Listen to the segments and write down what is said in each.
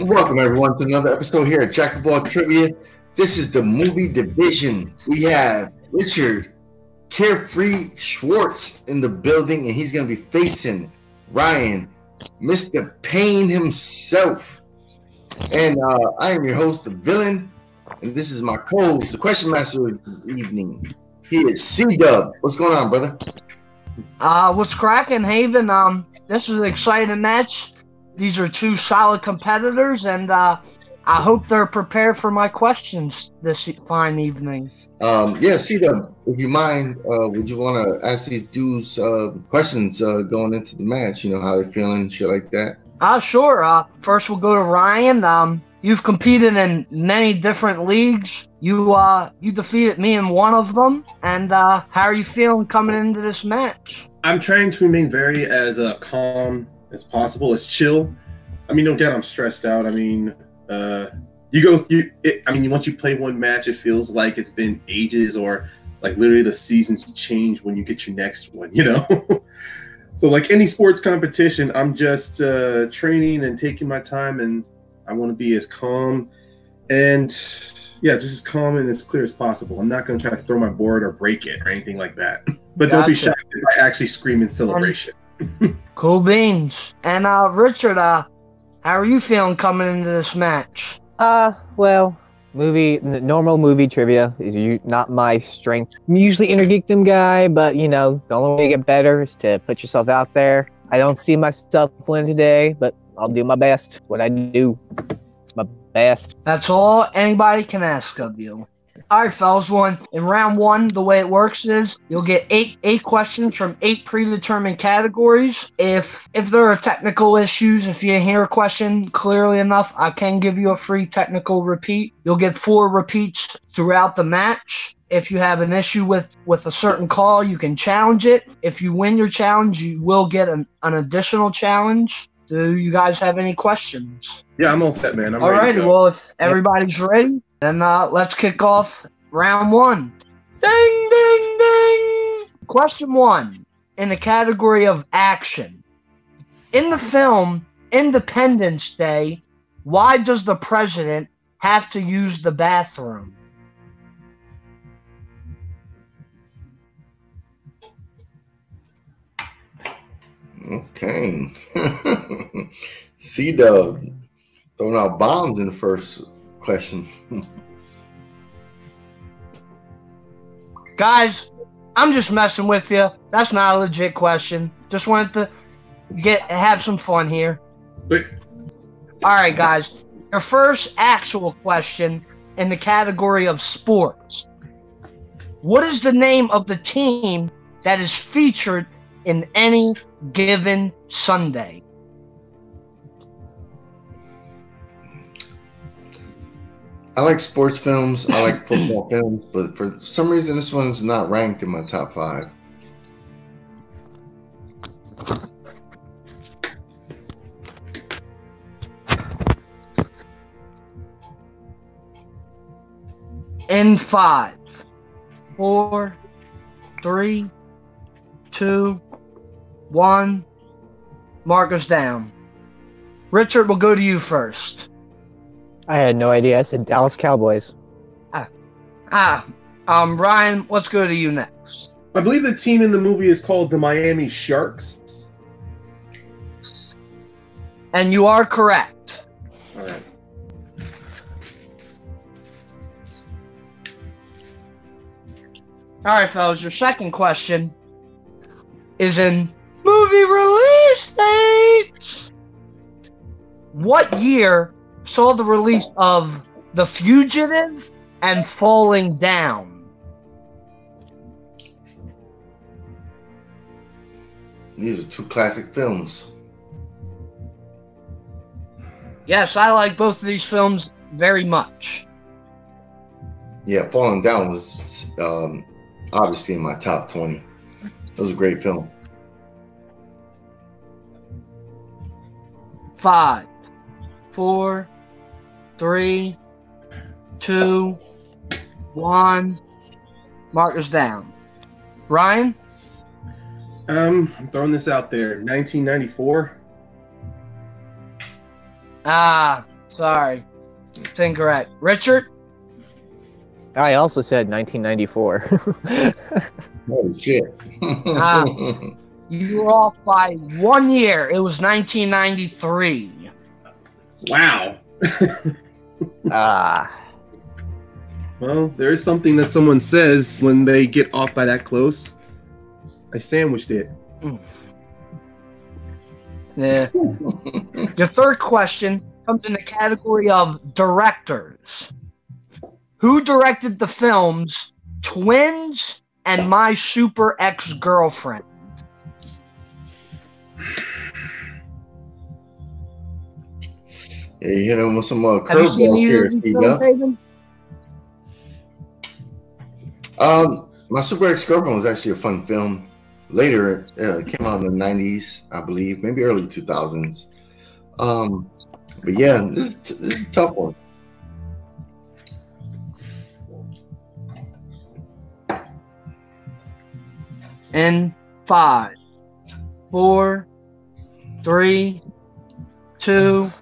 Welcome everyone to another episode here at Jack of All Trivia. This is the movie division. We have Richard Carefree Schwartz in the building, and he's going to be facing Ryan, Mr. Payne himself. And uh, I am your host, the villain, and this is my co-host, the question master of the evening. He is C Dub. What's going on, brother? Uh, what's cracking, Haven? Um, this is an exciting match. These are two solid competitors, and uh, I hope they're prepared for my questions this fine evening. Um, yeah, C Dub, if you mind, uh, would you want to ask these dudes uh, questions uh, going into the match? You know how they're feeling, shit like that. Uh, sure. Uh, first we'll go to Ryan. Um, you've competed in many different leagues. You uh, you defeated me in one of them. And uh, how are you feeling coming into this match? I'm trying to remain very as uh, calm as possible, as chill. I mean, no doubt I'm stressed out. I mean, uh, you go, you. It, I mean, once you play one match, it feels like it's been ages, or like literally the seasons change when you get your next one. You know. so like any sports competition, I'm just uh, training and taking my time, and I want to be as calm and yeah, just as calm and as clear as possible. I'm not going to try to throw my board or break it or anything like that. But gotcha. don't be shocked if I actually scream in celebration. Cool beans. And uh, Richard, uh, how are you feeling coming into this match? Uh, well, movie, normal movie trivia is not my strength. I'm usually inner geekdom guy, but you know, the only way to get better is to put yourself out there. I don't see myself win today, but I'll do my best. What I do, my best. That's all anybody can ask of you. All right, fellas. One in round one, the way it works is you'll get eight eight questions from eight predetermined categories. If if there are technical issues, if you hear a question clearly enough, I can give you a free technical repeat. You'll get four repeats throughout the match. If you have an issue with with a certain call, you can challenge it. If you win your challenge, you will get an, an additional challenge. Do you guys have any questions? Yeah, I'm all set, man. I'm all right. Well, if everybody's ready, then uh, let's kick off round one. Ding, ding, ding. Question one in the category of action. In the film Independence Day, why does the president have to use the bathroom? Okay. C Dub throwing out bombs in the first question. Guys, I'm just messing with you. That's not a legit question. Just wanted to get have some fun here. Wait. All right, guys. Your first actual question in the category of sports. What is the name of the team that is featured in any given Sunday? I like sports films. I like football films, but for some reason, this one's not ranked in my top five. In five, four, three, two, one. Mark us down. Richard, we'll go to you first. I had no idea. I said Dallas Cowboys. Ah, ah. Um, Ryan, let's go to you next. I believe the team in the movie is called the Miami Sharks. And you are correct. All right. All right, fellas. Your second question is in movie release dates. What year saw the release of The Fugitive and Falling Down. These are two classic films. Yes, I like both of these films very much. Yeah, Falling Down was um, obviously in my top 20. It was a great film. Five, four, three, two, one. Markers down. Ryan? Um, I'm throwing this out there. 1994. Ah, Sorry. It's incorrect. Richard? I also said 1994. Holy shit. Ah. You were off by one year. It was 1993. Wow. ah, Well, there is something that someone says when they get off by that close. I sandwiched it. Yeah. Your third question comes in the category of directors. Who directed the films Twins and My Super Ex Girlfriend? Yeah, you hit him with some uh, Have you seen curveball here, Steve. films, yeah? Hayden? Um, my Super Ex Girlfriend was actually a fun film. Later, uh, it came out in the '90s, I believe, maybe early 2000s. Um, but yeah, this this is a tough one. In five, four, three, two,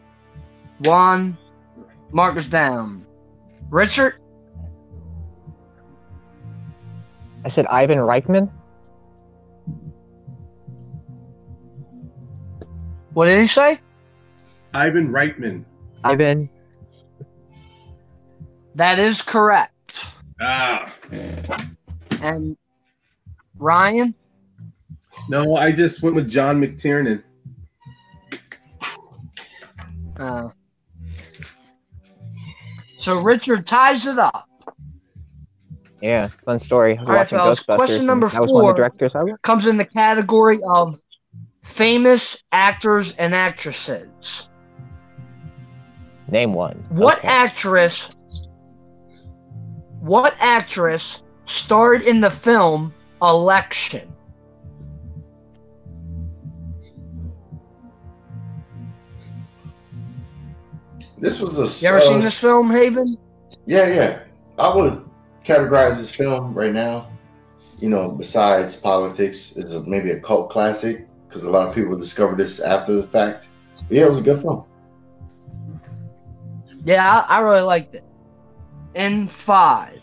one. Mark us down. Richard? I said Ivan Reitman. What did he say? Ivan Reitman. Ivan. That is correct. Ah. And Ryan? No, I just went with John McTiernan. Uh, so Richard ties it up. Yeah, fun story. I was All right, watching fellas, Ghostbusters. question number that was one of four. the directors I worked. Comes in the category of famous actors and actresses. Name one. What Okay. actress? What actress starred in the film Election? This was a. You ever uh, seen this film, Haven? Yeah, yeah. I would categorize this film right now. You know, besides politics, is a, maybe a cult classic because a lot of people discovered this after the fact. But yeah, it was a good film. Yeah, I, I really liked it. In five,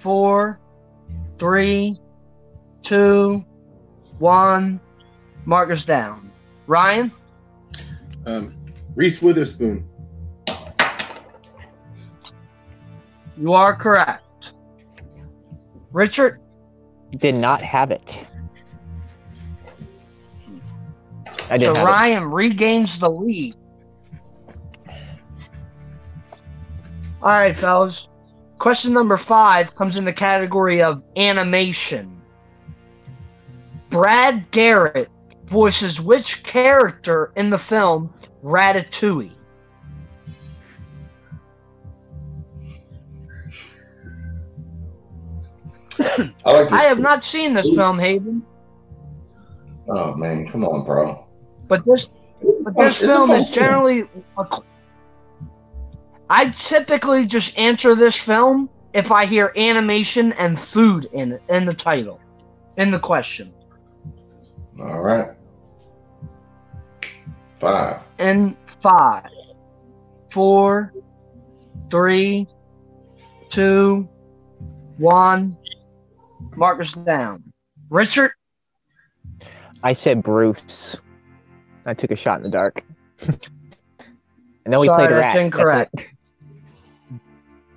four, three, two, one. Mark us down. Ryan? Um, Reese Witherspoon. You are correct. Richard? Did not have it. I So didn't have Ryan regains the lead. All right, fellas. Question number five comes in the category of animation. Brad Garrett voices which character in the film Ratatouille? I like this. I have not seen this film, Hayden, Oh man, come on, bro. but this But Oh, this a film is generally. I typically just answer this film if I hear animation and food in it, in the title, in the question. All right. Five. In five, four, three, two, one. Markers down. Richard, I said Bruce. I took a shot in the dark. and then we Sorry, played that's Rat. That's incorrect. it.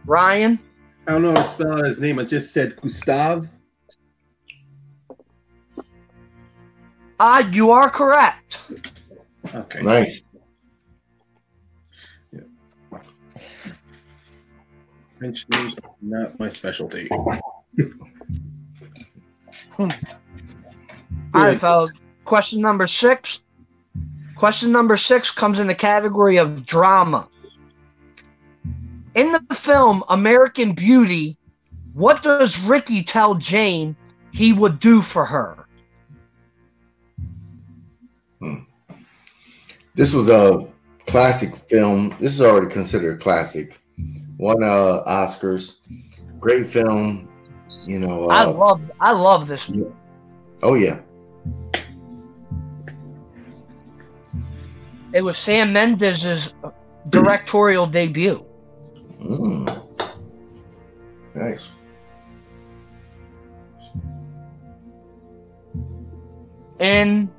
Ryan, I don't know how to spell out his name. I just said Gustav. ah, you are correct. Okay. Nice. French names are not my specialty. All right, fellas. Question number six. Question number six comes in the category of drama. In the film American Beauty, what does Ricky tell Jane he would do for her? This was a classic film. This is already considered a classic. Won uh, Oscars. Great film. You know. I Uh, love I love this. movie. oh yeah. It was Sam Mendes' directorial debut? Mm. Nice. In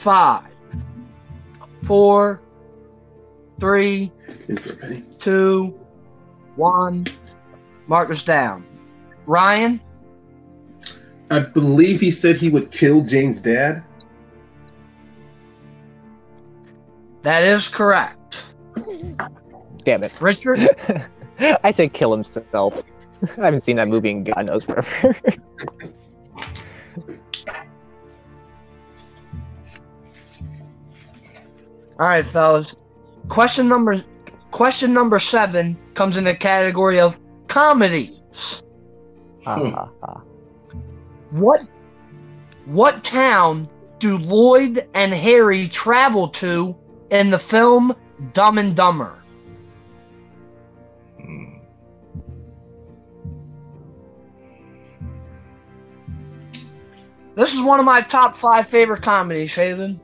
five, four, three, two, one. Is there a penny? two, one. Marcus down. Ryan, I believe he said he would kill Jane's dad. that is correct. Damn it. Richard, I said kill himself. I haven't seen that movie in God knows forever. All right, fellas. Question number question number seven comes in the category of comedies. Ah. What what town do Lloyd and Harry travel to in the film Dumb and Dumber? Mm. This is one of my top five favorite comedies, Shaylin.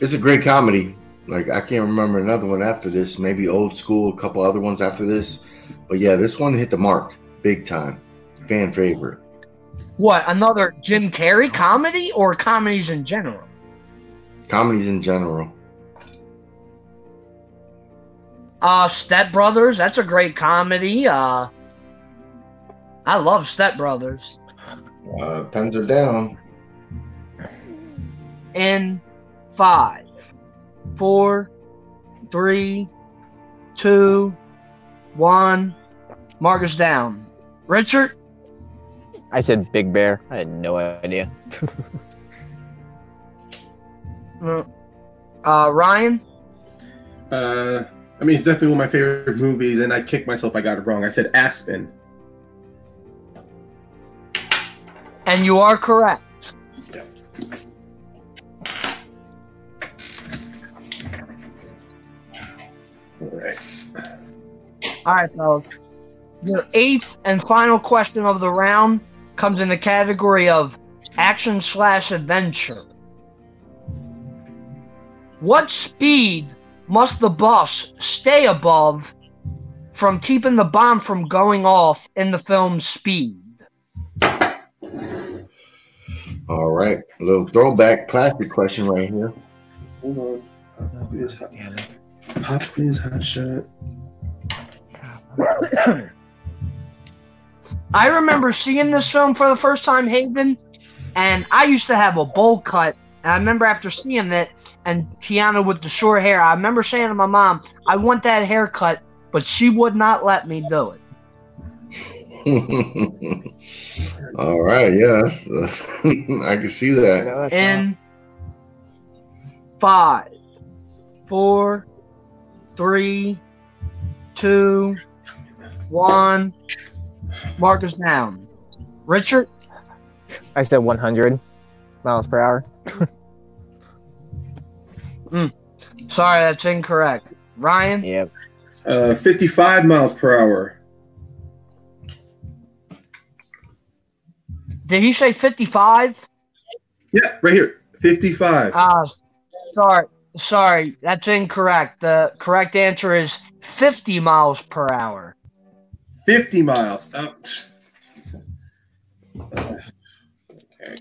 It's a great comedy. Like I can't remember another one after this. Maybe old school, a couple other ones after this. But yeah, this one hit the mark big time. Fan favorite. What, another Jim Carrey comedy or comedies in general? Comedies in general. Uh Step Brothers, that's a great comedy. Uh I love Step Brothers. Uh, pens are down. In five, four, three, two, one. Marcus down. Richard, I said Big Bear. I had no idea. uh, Ryan, Uh, I mean, it's definitely one of my favorite movies, and I kicked myself. I got it wrong. I said Aspen. and you are correct. Yeah. All right. All right, fellas. Your eighth and final question of the round comes in the category of action slash adventure. What speed must the bus stay above from keeping the bomb from going off in the film Speed? All right, a little throwback, classic question right here. Hold on. Pop quiz, hot, hot shot. I remember seeing this film for the first time, Haven, and I used to have a bowl cut. And I remember after seeing it, and Keanu with the short hair, I remember saying to my mom, I want that haircut, but she would not let me do it. All right, yes, I can see that. No, In five, four, three, two, one. Marcus down. Richard, I said 100 miles per hour. sorry, that's incorrect. Ryan, Yep. Uh, 55 miles per hour. did you say 55? Yeah, right here. 55. Ah, sorry, sorry, that's incorrect. The correct answer is 50 miles per hour. 50 miles. Oh. okay.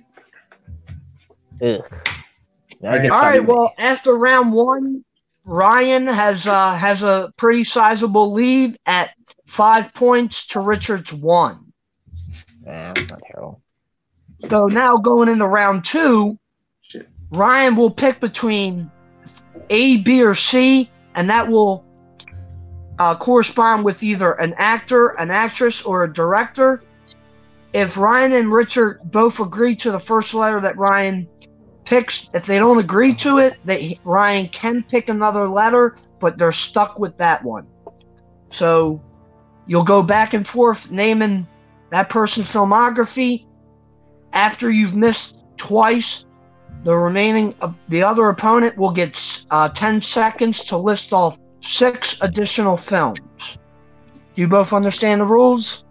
Ugh. Now I Right. get All right, well, after round one, Ryan has uh, has a pretty sizable lead at five points to Richard's one. Nah, that's not terrible. So now going into round two, Shit. Ryan will pick between A, B, or C, and that will uh, correspond with either an actor, an actress, or a director. If Ryan and Richard both agree to the first letter that Ryan picks, if they don't agree to it, they, Ryan can pick another letter, but they're stuck with that one. So you'll go back and forth naming that person's filmography. After you've missed twice, the remaining uh, the other opponent will get uh, 10 seconds to list off six additional films. Do you both understand the rules?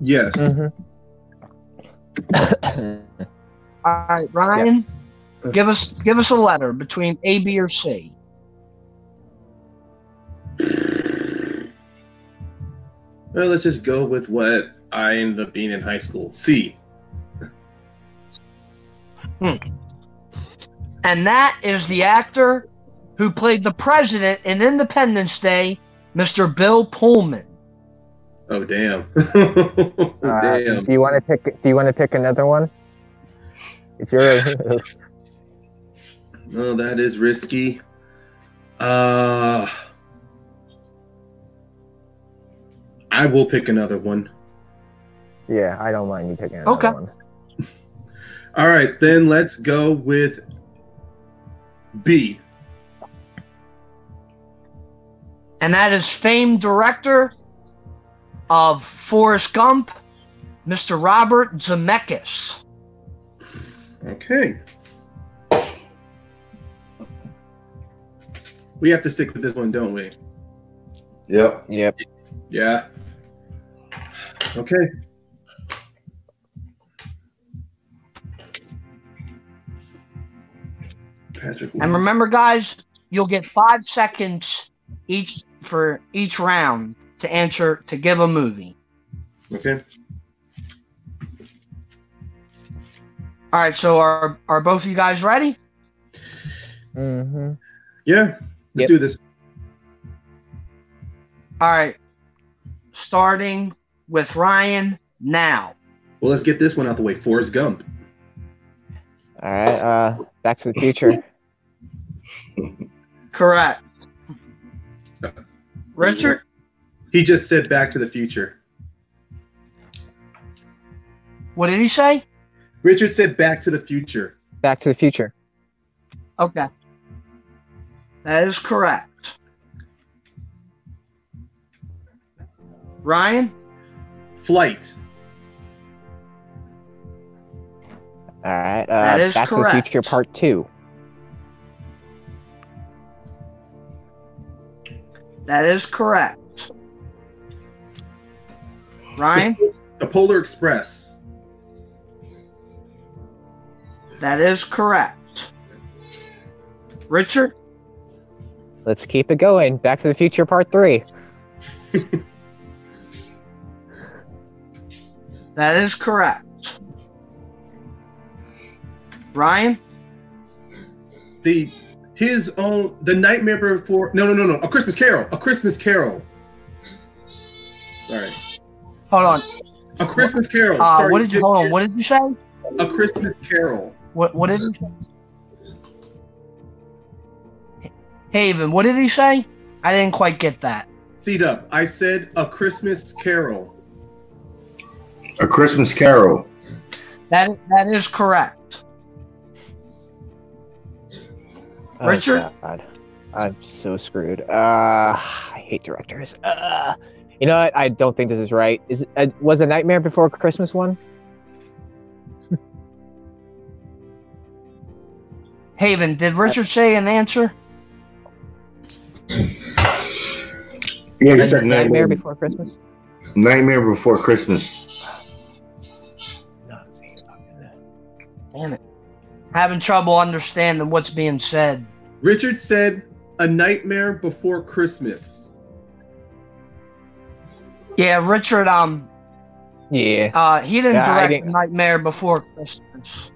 Yes. Mm-hmm. All right, Ryan, yes. give us give us a letter between A, B, or C. Well, let's just go with what I ended up being in high school. C. Hmm. And that is the actor who played the president in Independence Day, Mr. Bill Pullman. Oh damn. oh, Uh, damn. do you want to pick? Do you want to pick another one? It's your. Oh, that is risky. Uh I will pick another one. yeah, I don't mind you picking another Okay. one. All right, then let's go with B. And that is famed director of Forrest Gump, Mr. Robert Zemeckis. Okay. We have to stick with this one, don't we? Yep. Yep. Yeah. Okay. Patrick. And remember, guys, you'll get five seconds each for each round to answer to give a movie. Okay. All right, so are are both of you guys ready? Mm-hmm. Yeah. Let's Yep. do this. All right, starting with Ryan now. Well, let's get this one out the way. Forrest Gump. All right. Uh, Back to the Future. Correct. Richard, He just said Back to the Future. what did he say? Richard said Back to the Future. Back to the Future. Okay, that is correct. Ryan, Flight. All right. Uh, That is Back to correct. the Future Part Two. That is correct. Ryan, The Polar Express. that is correct. Richard, Let's keep it going. Back to the Future Part Three. that is correct. Ryan, The his own the Nightmare Before no no no no a Christmas Carol a Christmas Carol. Sorry, hold on. a Christmas Carol. Uh, Sorry, what did you hold on? What did you say? A Christmas Carol. What what did he say? Haven, what did he say? I didn't quite get that. C Dub. I said a Christmas Carol. A Christmas Carol. That that is correct. Richard? God. I'm so screwed. Uh, I hate directors. Uh, you know what? I don't think this is right. Is uh, was a Nightmare Before Christmas one? Haven, did Richard say an answer? Yeah, he said Nightmare Nightmare, Before Christmas. Nightmare Before Christmas. Damn it. Having trouble understanding what's being said. Richard said a Nightmare Before Christmas. Yeah, Richard, um, Yeah, uh, he didn't Yeah, direct didn't- Nightmare Before Christmas.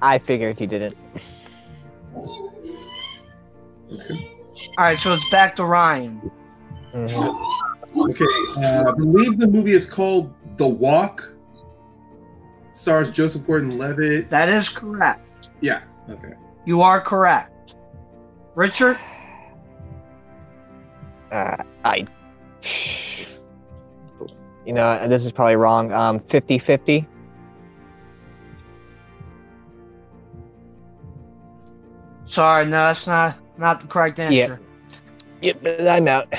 I figured he didn't. Okay. All right, so it's back to Ryan. Mhm. Okay. Uh, I believe the movie is called The Walk. Stars Joseph Gordon-Levitt. That is correct. Yeah. Okay. You are correct. Richard, Uh, I. You know, this is probably wrong. Um, 50-50. sorry, no, that's not not the correct answer. Yep, I'm out.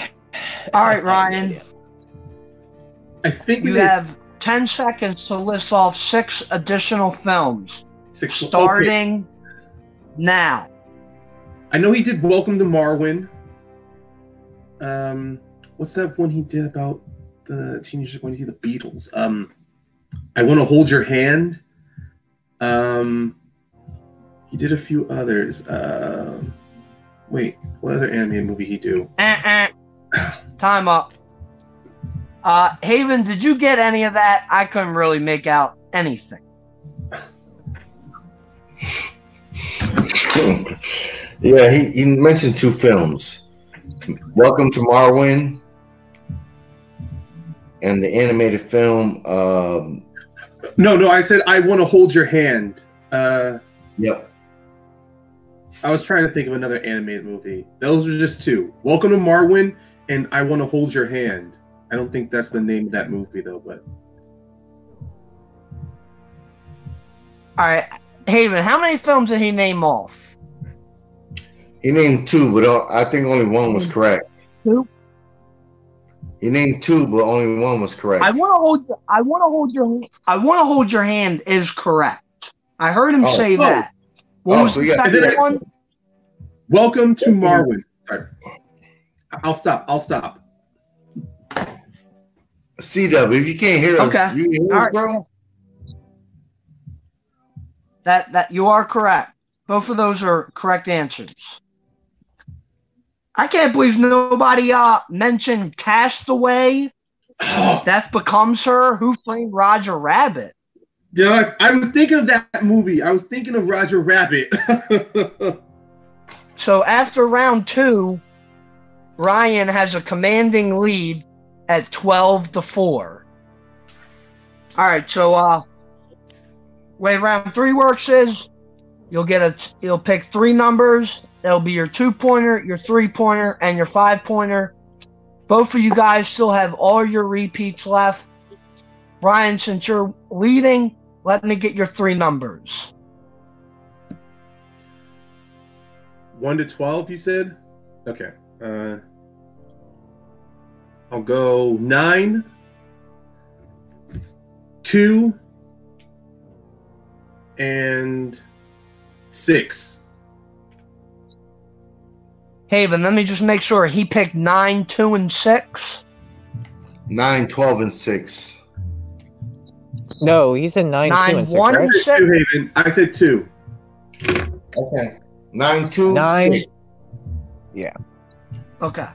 All right, Ryan. I think we You did have 10 seconds to list off six additional films, six. okay. starting now. I know he did Welcome to Marwen. Um, what's that one he did about the teenagers going to see the Beatles? Um, I want to hold your hand. Um, he did a few others. Um, wait, what other animated movie he do? Uh-uh. Time up. Uh, Haven, did you get any of that? I couldn't really make out anything. yeah, he, he mentioned two films. Welcome to Marwen and the animated film. Um, No, no, I said I want to hold your hand. Uh, yep. I was trying to think of another animated movie. Those were just two. Welcome to Marwen and I want to hold your hand. I don't think that's the name of that movie though, but All right, Haven, how many films did he name off? He named two, but I think only one was hmm. correct. Two? He named two, but only one was correct. I want to hold. I want to hold your. I want to hold your hand is correct. I heard him Oh. say Oh. that. What Oh, was so the you second one? Welcome to Marwen. Sorry. I'll stop. I'll stop. CW, if you can't hear us, Okay. you can hear All us, right. bro. That that you are correct. Both of those are correct answers. I can't believe nobody uh mentioned Castaway. Death becomes her. Who framed Roger Rabbit? Yeah, I, I was thinking of that movie. I was thinking of Roger Rabbit. So after round two, Ryan has a commanding lead at 12 to 4. All right, so uh way round three works is you'll get a you'll pick three numbers. That'll be your two pointer, your three pointer, and your five pointer. Both of you guys still have all your repeats left. Ryan, since you're leading, let me get your three numbers. One to twelve, you said? Okay. Uh, I'll go nine, two, and six. Haven, let me just make sure he picked nine, two, and six. 9, 12, and 6. No, he said nine, Nine, two, and six, one. right? I said two, Haven. I said two. Okay. 9, 2, Nine. 6. Okay.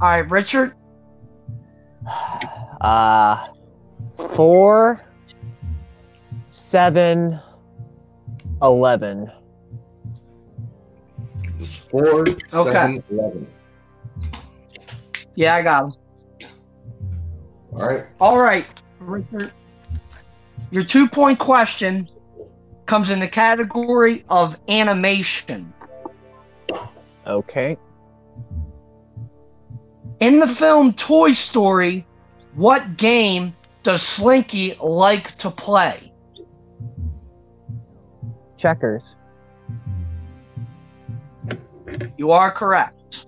All right, Richard. Uh, four, seven, eleven. It's 4, 7, 11. Yeah, I got him. All right. All right, Richard. Your two point question comes in the category of animation. Okay. In the film Toy Story, what game does Slinky like to play? Checkers. You are correct.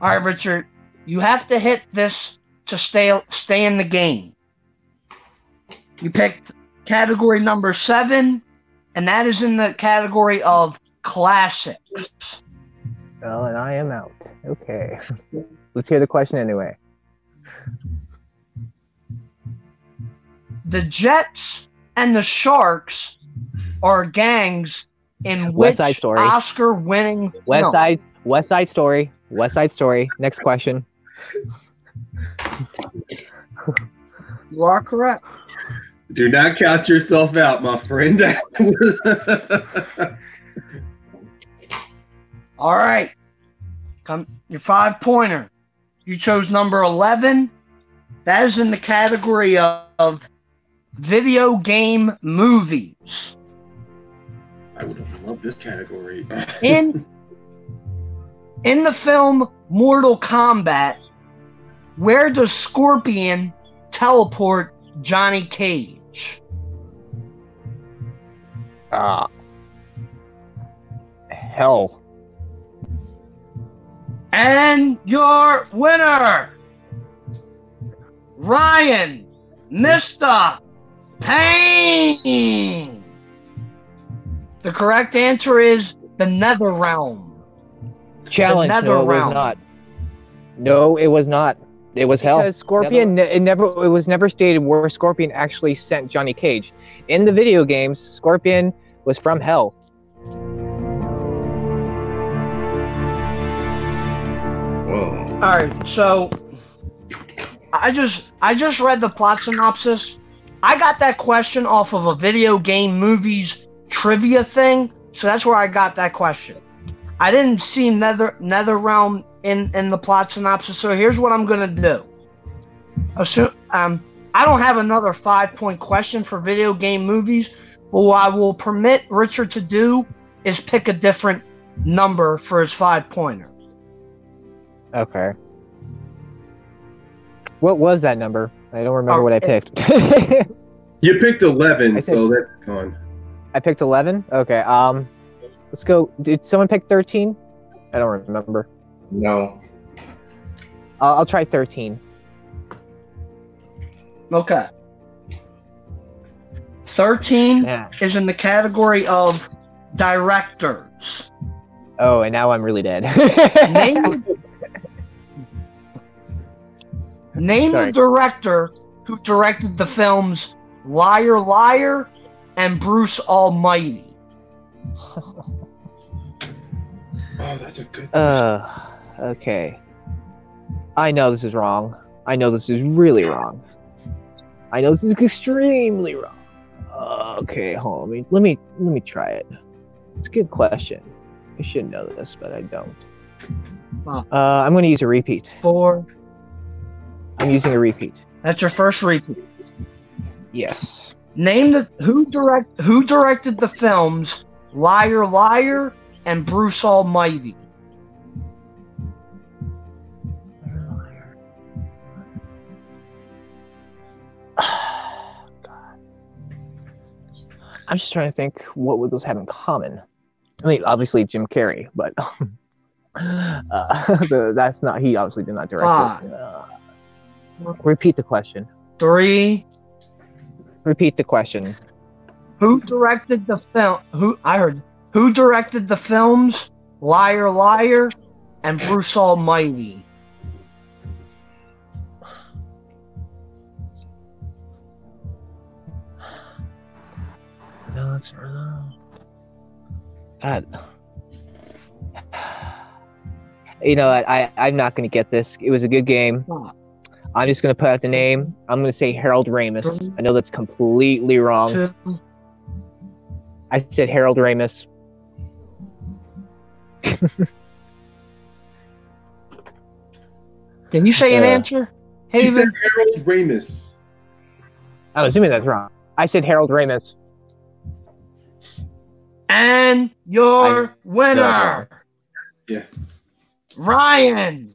All right, Richard. You have to hit this to stay stay in the game. You picked category number seven, and that is in the category of classics. Well, and I am out. Okay. Let's hear the question anyway. The Jets and the Sharks are gangs in which West Side Story. Oscar-winning West film. Side, West Side Story, West Side Story. Next question. You are correct. Do not count yourself out, my friend. All right. Come your five pointer. You chose number 11. That is in the category of, of video game movies. I would have loved this category. In in the film Mortal Kombat, where does Scorpion teleport Johnny Cage? Ah. hell. And your winner, Ryan, Mr. Payne. The correct answer is the Nether Realm. Challenge. The Nether No, it was Realm. not. No, it was not. It was hell. Because Scorpion, ne- it never, it was never stated where Scorpion actually sent Johnny Cage. In the video games, Scorpion was from hell. Whoa. All right, so I just I just read the plot synopsis. I got that question off of a video game movies trivia thing, so that's where I got that question. I didn't see Nether Nether Realm in in the plot synopsis, so here's what I'm gonna do. Assume, um, I don't have another five point question for video game movies, but what I will permit Richard to do is pick a different number for his five pointer. Okay. What was that number? I don't remember Oh, what I picked. You picked eleven, I so that's gone. I picked 11? Okay, um, let's go. Did someone pick 13? I don't remember. No. I'll, I'll try 13. Okay. 13 Yeah. is in the category of directors. Oh, and now I'm really dead. Name, name the director who directed the films Liar Liar and Bruce Almighty. Oh, that's a good. Uh, okay. I know this is wrong. I know this is really wrong. I know this is extremely wrong. Uh, okay, hold on. Let me, let me let me try it. It's a good question. I should know this, but I don't. Uh, I'm going to use a repeat. Four. I'm using a repeat. That's your first repeat. Yes. Name the who direct who directed the films Liar Liar and Bruce Almighty. I'm just trying to think what would those have in common. I mean, obviously Jim Carrey, but uh, the, that's not he. Obviously did not direct it. Uh, repeat the question. Three. Repeat the question. Who directed the film? Who I heard? Who directed the films Liar Liar and Bruce Almighty? No, that's no. God. You know, what, I I'm not gonna get this. It was a good game. I'm just gonna put out the name. I'm gonna say Harold Ramis. I know that's completely wrong. I said Harold Ramis. Can you say an Uh, answer? He said Harold Ramis. I'm assuming that's wrong. I said Harold Ramis. And your I- winner, Yeah. Ryan,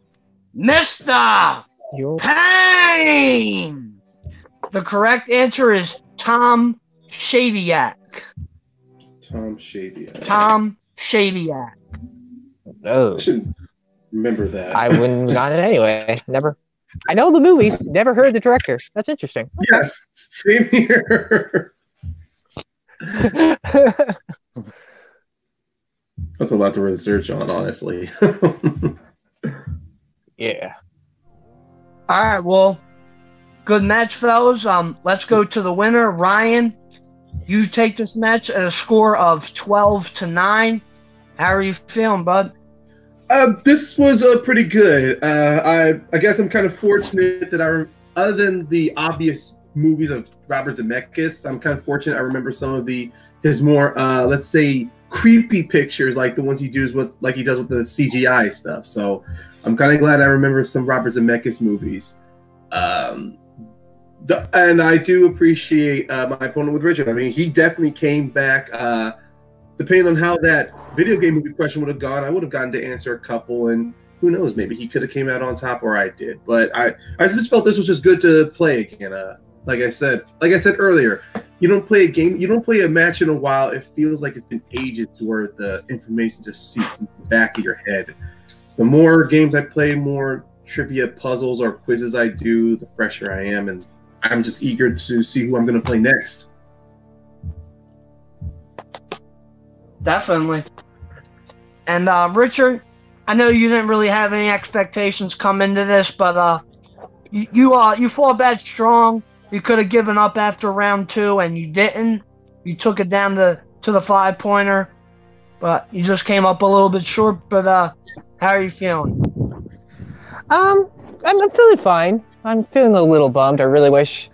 Mister You're Payne. The correct answer is Tom Shadyac. Tom Shady. Tom Shadyac. oh. I should remember that. I wouldn't have gotten it anyway. Never. I know the movies. Never heard the director. That's interesting. yes, same here. That's a lot to research on, honestly. yeah. All right, well, good match, fellas. Um, let's go to the winner, Ryan. You take this match at a score of twelve to nine. How are you feeling, bud? Uh, this was uh, pretty good. Uh, I I guess I'm kind of fortunate that I, other than the obvious movies of Robert Zemeckis, I'm kind of fortunate. I remember some of the his more uh, let's say creepy pictures, like the ones he does with like he does with the CGI stuff. So I'm kind of glad I remember some Robert Zemeckis movies. Um, the, and I do appreciate uh, my opponent with Richard. I mean, he definitely came back. Uh, depending on how that video game movie question would have gone, I would have gotten to answer a couple, and who knows, maybe he could have came out on top, or I did. But I, I just felt this was just good to play again. Uh, like I said, like I said earlier, you don't play a game, you don't play a match in a while. It feels like it's been ages where the information just seeps in the back of your head. The more games I play, more trivia puzzles or quizzes I do, the fresher I am, and I'm just eager to see who I'm going to play next. Definitely. And uh, Richard, I know you didn't really have any expectations come into this, but uh, you you, uh you back strong. You could have given up after round two, and you didn't. You took it down to to the five pointer, but you just came up a little bit short. But uh, how are you feeling? Um, I'm, I'm feeling fine. I'm feeling a little bummed. I really wish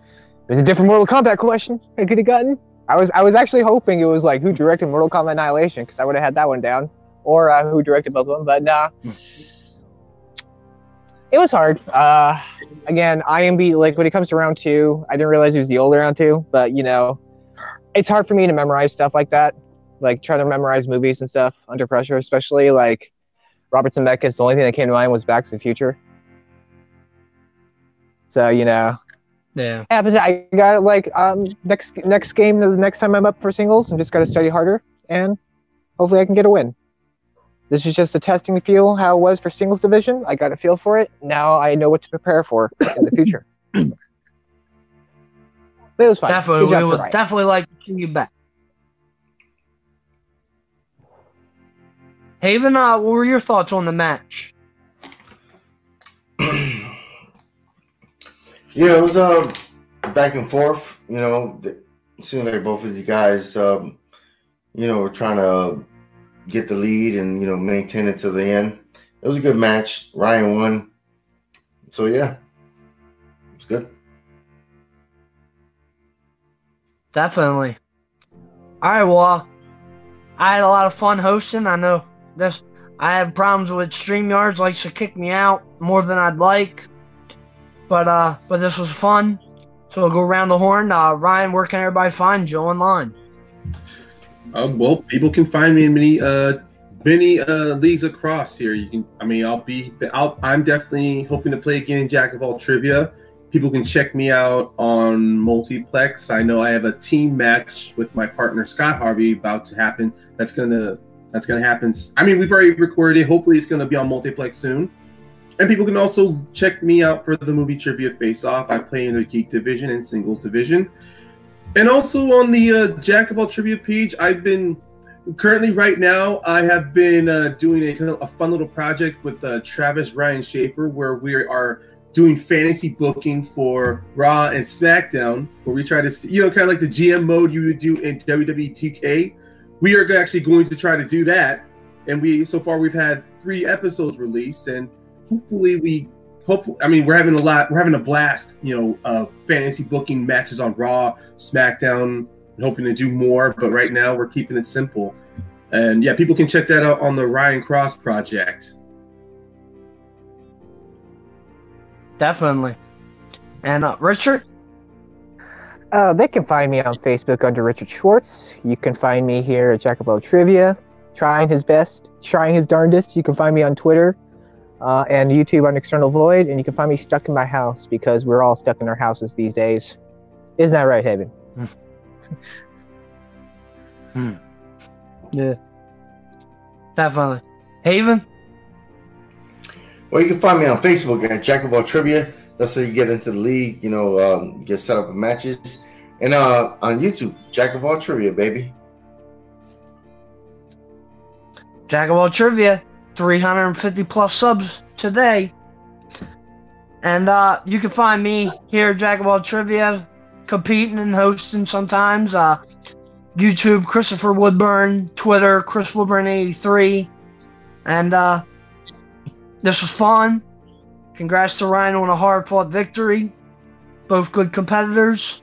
there's a different Mortal Kombat question I could have gotten. I was I was actually hoping it was like who directed Mortal Kombat Annihilation because I would have had that one down, or uh, who directed both of them. But nah, it was hard. Uh, again, IMB like when it comes to round two, I didn't realize it was the older round two. But you know, it's hard for me to memorize stuff like that, like trying to memorize movies and stuff under pressure, especially like Robert Zemeckis. The only thing that came to mind was Back to the Future. So you know, Yeah. happens. I got like um next next game the next time I'm up for singles. I'm just got to study harder and hopefully I can get a win. This is just a testing to feel how it was for singles division. I got a feel for it. Now I know what to prepare for in the future. it was fine. Definitely, we to would definitely like to see you back. Haven, uh, what were your thoughts on the match? Yeah, it was uh, back and forth. You know, it seemed like both of you guys, um, you know, were trying to get the lead and you know maintain it to the end. It was a good match. Ryan won, so yeah, it was good. Definitely. All right, well, I had a lot of fun hosting. I know this. I have problems with StreamYards, likes to kick me out more than I'd like. But uh, but this was fun. So we'll go around the horn. Uh, Ryan, where can everybody find you online? Uh, well, people can find me in many uh many uh leagues across here. You can, I mean, I'll be, I'll, I'm definitely hoping to play again in Jack of all trivia. People can check me out on multiplex. I know I have a team match with my partner Scott Harvey about to happen. That's gonna that's gonna happen. I mean, we've already recorded it. Hopefully, it's gonna be on multiplex soon. And people can also check me out for the movie trivia face off. I play in the geek division and singles division. And also on the uh, Jack of all trivia page, I've been currently right now I have been uh, doing a, a fun little project with uh, Travis Ryan Schaefer where we are doing fantasy booking for Raw and SmackDown, where we try to see, you know, kind of like the GM mode you would do in WWE 2K. We are actually going to try to do that, and we so far we've had three episodes released, and hopefully we hopefully I mean we're having a lot we're having a blast, you know, uh, fantasy booking matches on Raw, SmackDown, hoping to do more, but right now we're keeping it simple. And yeah, people can check that out on the Ryan Cross project. Definitely. And uh, Richard, Uh, they can find me on Facebook under Richard Schwartz. You can find me here at Jack Jacobo Trivia, trying his best, trying his darndest. You can find me on Twitter uh, and YouTube on External Void, and you can find me stuck in my house because we're all stuck in our houses these days. Isn't that right, Haven? yeah, definitely. Haven, Well, you can find me on Facebook at Jack of all trivia. That's how you get into the league. You know, um, get set up with matches, and uh, on YouTube, Jack of all trivia, baby. Jack of all trivia, 350 plus subs today. And uh, you can find me here at Jack of all trivia, competing and hosting sometimes. Uh, YouTube, Christopher Woodburn, Twitter, Chris Woodburn 83. And uh, this was fun. Congrats to Ryan on a hard fought victory. Both good competitors.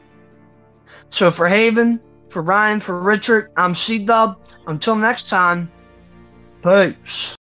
So for Haven, for Ryan, for Richard, I'm C Dub. Until next time, peace.